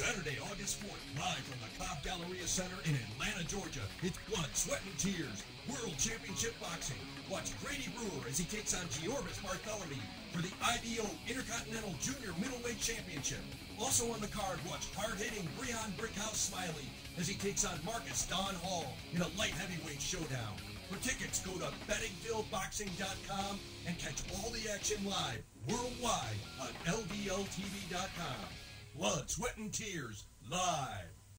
Saturday, August 4th, live from the Cobb Galleria Center in Atlanta, Georgia. It's Blood, Sweat, and Tears. World Championship Boxing. Watch Grady Brewer as he takes on Giorbis Barthelemy for the IBO Intercontinental Junior Middleweight Championship. Also on the card, watch hard-hitting Breon Brickhouse Smiley as he takes on Marcus Don Hall in a light heavyweight showdown. For tickets, go to bettingvilleboxing.com and catch all the action live worldwide on LDLTV.com. Sweat, and tears live.